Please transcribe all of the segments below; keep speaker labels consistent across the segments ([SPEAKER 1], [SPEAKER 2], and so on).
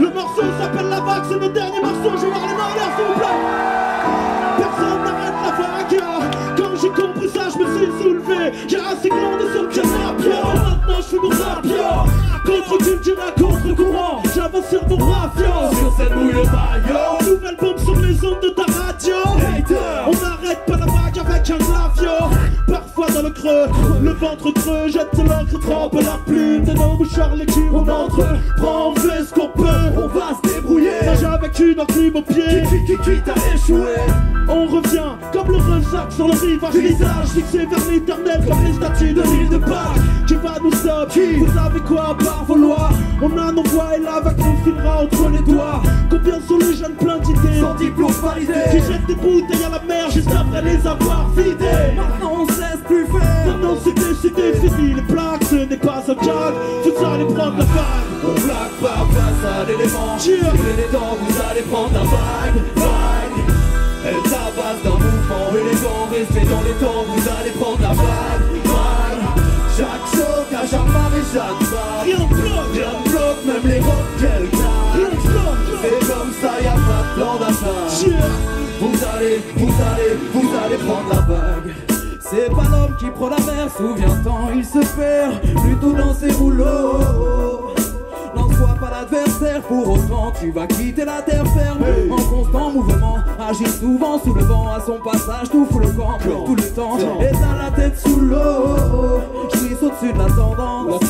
[SPEAKER 1] Le morceau s'appelle La Vague, c'est notre dernier morceau. Je vais voir les l'air, s'il vous plaît. Personne n'arrête la vague. Quand j'ai compris ça, je me suis soulevé. J'ai assez glandé sur le canapé. Maintenant, je fais mon rap. Contre culture à contre-courant, j'avance sur mon rafio.
[SPEAKER 2] Sur cette le maillot
[SPEAKER 1] le ventre creux, jette l'encre, trempe la plume. De nos mouchoirs, les cubes, on entre. Prends, on fait ce qu'on peut.
[SPEAKER 2] On va se débrouiller
[SPEAKER 1] Nage avec une enclume au pied.
[SPEAKER 2] Qui qui qui t'a échoué?
[SPEAKER 1] On revient comme le resac sur le rivage. Visage fixé vers l'éternel comme les statues de l'île de Pâques. Qui va nous stopper Vous savez quoi par vos lois On a nos voix et la vague nous filera entre les doigts. Combien sont les jeunes pleins d'idées
[SPEAKER 2] Sans diplôme validé
[SPEAKER 1] qui jettent des bouteilles à la mer juste après les avoir vidées.
[SPEAKER 2] Maintenant on se laisse plus faire
[SPEAKER 1] Maintenant c'est décidé, fini les plaques, ce n'est pas un joke. Faut aller prendre la vague.
[SPEAKER 2] On plaque pas face à l'élément. Suivez les temps, vous allez prendre la vague Vague Elle tabasse d'un mouvement élégant Restez dans les temps, vous allez C'est comme ça, y'a pas de plan d'attaque. Vous allez, vous allez, vous allez prendre la vague C'est pas l'homme qui prend la mer, souviens-t'en, il se perd. Plutôt dans ses rouleaux. N'en sois pas l'adversaire, pour autant tu vas quitter la terre ferme. En constant mouvement, agit souvent sous le vent À son passage tout fout le camp, tout le temps Et t'as la tête sous l'eau au-dessus de la tendance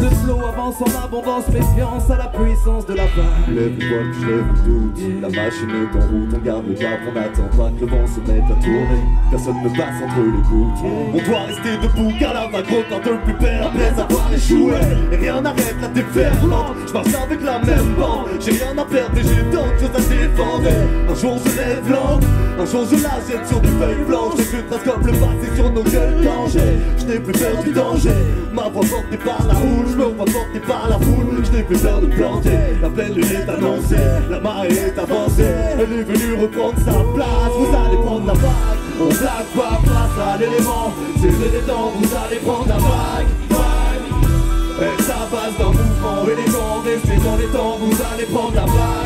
[SPEAKER 2] De slow avance en abondance, méfiance à la puissance de la vague.
[SPEAKER 3] Lève le voile, je lève le doute. La machine est en route, on garde le cap On attend pas que le vent se mette à tourner. Personne ne passe entre les gouttes On doit rester debout car la vague reprend le plus père Après avoir échoué. Et rien n'arrête la déferlante Je marche avec la même bande. J'ai rien à perdre et j'ai tant de choses à défendre. Un jour je lève l'angle Jour je la jette sur des feuilles blanches. Je trace comme le passé sur nos gueules danger. Je n'ai plus peur du danger. Ma voix portée par la houle Je me vois porté par la foule. Je n'ai plus peur de planter. La pleine lune est annoncée. La marée est avancée. Elle est venue reprendre sa place. Vous allez prendre la vague
[SPEAKER 2] On blague pas face à l'élément. C'est les temps, vous allez prendre la vague Vague Elle tabasse d'un mouvement élégant. Restez dans les temps, vous allez prendre la Vague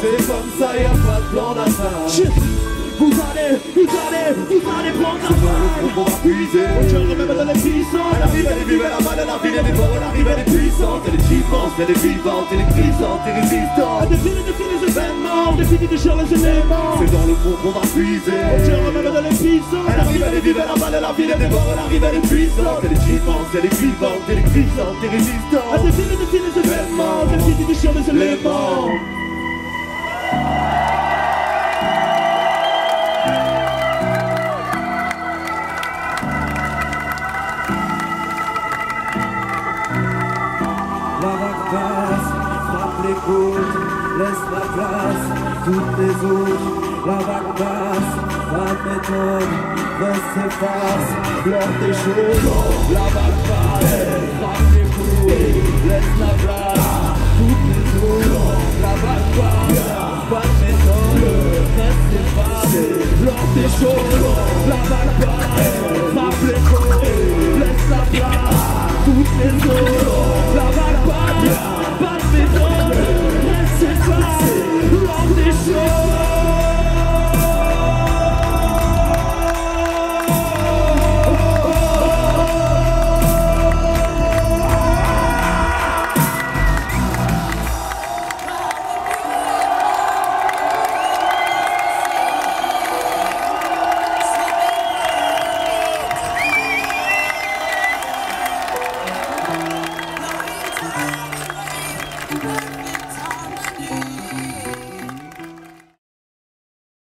[SPEAKER 2] C'est comme ça, y'a pas de plan d'attaque.
[SPEAKER 1] Vous allez, vous allez, vous allez prendre la vague.
[SPEAKER 2] On va puiser
[SPEAKER 1] Je remets dans les puissants.
[SPEAKER 2] Elle arrive, elle est vive, elle a mal, elle a elle est forte, elle arrive, elle est puissante, elle est vivante, elle est vivante, elle est grisante, elle est résistante.
[SPEAKER 1] Elle défile, défile les événements, défile, déchire les éléments.
[SPEAKER 2] C'est dans le fond qu'on va puiser.
[SPEAKER 1] Je remets dans les puissants.
[SPEAKER 2] Elle arrive, elle est vive, elle a mal, elle a elle est forte, elle arrive, elle est puissante, elle est vivante, elle est vivante, elle est grisante, elle est
[SPEAKER 1] Elle
[SPEAKER 2] résistante.
[SPEAKER 1] défile, défile les événements, défile, déchire les éléments.
[SPEAKER 2] Laisse la place, toutes les autres. La vague passe, pas de méthode, reste s'efface, bloque des choses. La vague passe, les laisse la place, toutes les